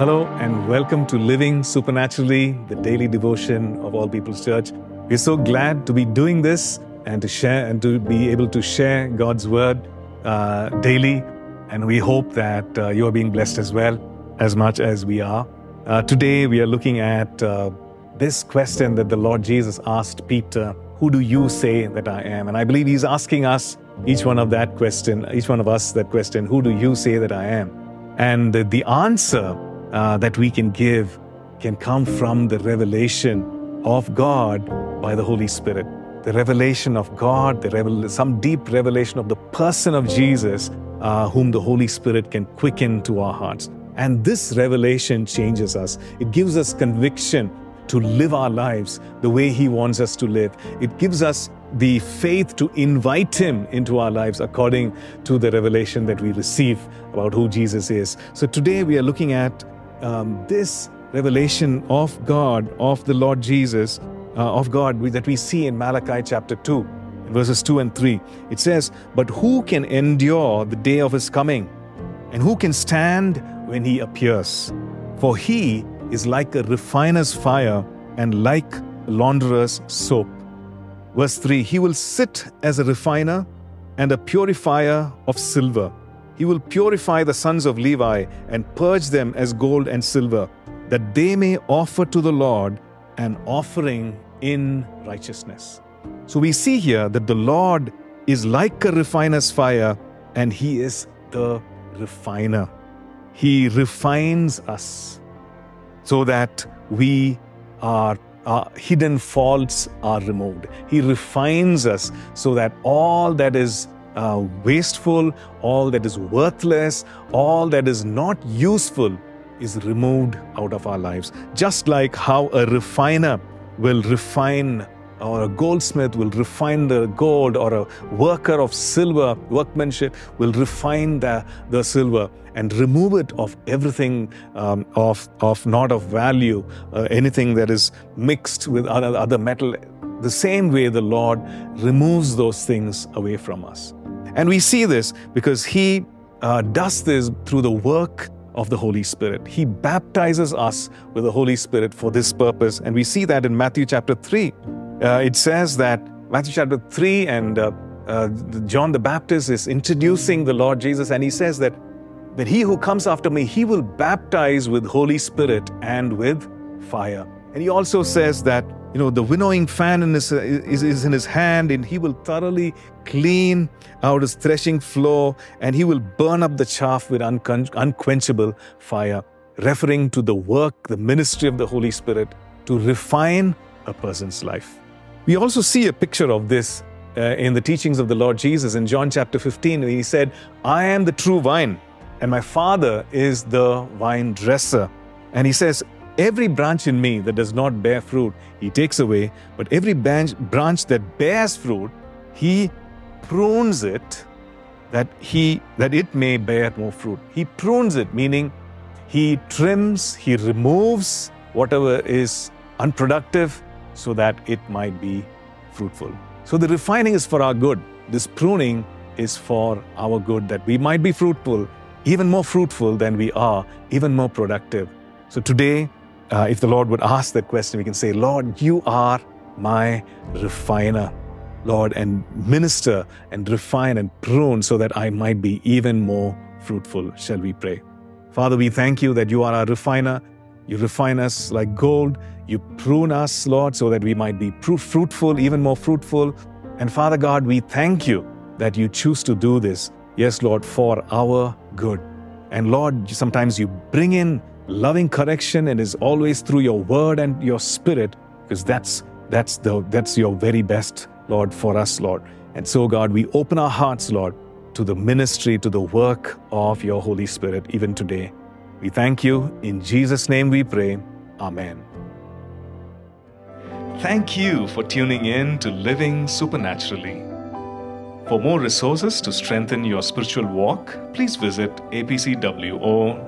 and welcome to Living Supernaturally, the daily devotion of All People's Church. We're so glad to be doing this and to share and to be able to share God's word uh, daily. And we hope that uh, you are being blessed as well, as much as we are. Uh, today, we are looking at uh, this question that the Lord Jesus asked Peter Who do you say that I am? And I believe He's asking us, each one of that question, each one of us that question, Who do you say that I am? And the answer uh, that we can give can come from the revelation of God by the Holy Spirit. The revelation of God, the revel- some deep revelation of the person of Jesus, uh, whom the Holy Spirit can quicken to our hearts. And this revelation changes us. It gives us conviction to live our lives the way He wants us to live. It gives us the faith to invite Him into our lives according to the revelation that we receive about who Jesus is. So today we are looking at um, this revelation of God, of the Lord Jesus, uh, of God that we see in Malachi chapter 2, verses 2 and 3. It says, But who can endure the day of His coming? And who can stand when He appears? For He is like a refiner's fire and like a launderer's soap. Verse 3 He will sit as a refiner and a purifier of silver. He will purify the sons of Levi and purge them as gold and silver, that they may offer to the Lord an offering in righteousness. So we see here that the Lord is like a refiner's fire and He is the refiner. He refines us so that we are our hidden faults are removed. He refines us so that all that is uh, wasteful, all that is worthless, all that is not useful is removed out of our lives. Just like how a refiner will refine or a goldsmith will refine the gold, or a worker of silver, workmanship, will refine the, the silver and remove it of everything um, of, of not of value, uh, anything that is mixed with other, other metal. The same way the Lord removes those things away from us. And we see this because He uh, does this through the work of the Holy Spirit. He baptizes us with the Holy Spirit for this purpose. And we see that in Matthew chapter 3. Uh, it says that Matthew chapter 3 and uh, uh, John the Baptist is introducing the Lord Jesus, and he says that, that he who comes after me, he will baptize with Holy Spirit and with fire. And he also says that, you know, the winnowing fan in his, is, is in his hand, and he will thoroughly clean out his threshing floor, and he will burn up the chaff with unquench- unquenchable fire, referring to the work, the ministry of the Holy Spirit to refine a person's life. We also see a picture of this uh, in the teachings of the Lord Jesus in John chapter 15. He said, I am the true vine, and my Father is the vine dresser. And he says, Every branch in me that does not bear fruit, he takes away, but every branch, that bears fruit, he prunes it that he that it may bear more fruit. He prunes it, meaning he trims, he removes whatever is unproductive so that it might be fruitful. So the refining is for our good. This pruning is for our good, that we might be fruitful, even more fruitful than we are, even more productive. So today, uh, if the Lord would ask that question, we can say, Lord, you are my refiner. Lord, and minister and refine and prune so that I might be even more fruitful. Shall we pray? Father, we thank you that you are our refiner. You refine us like gold. You prune us, Lord, so that we might be fruitful, even more fruitful. And Father God, we thank you that you choose to do this. Yes, Lord, for our good. And Lord, sometimes you bring in loving correction and is always through your word and your spirit, because that's that's the that's your very best, Lord, for us, Lord. And so, God, we open our hearts, Lord, to the ministry, to the work of your Holy Spirit, even today. We thank you. In Jesus' name we pray. Amen. Thank you for tuning in to Living Supernaturally. For more resources to strengthen your spiritual walk, please visit apcwo.org.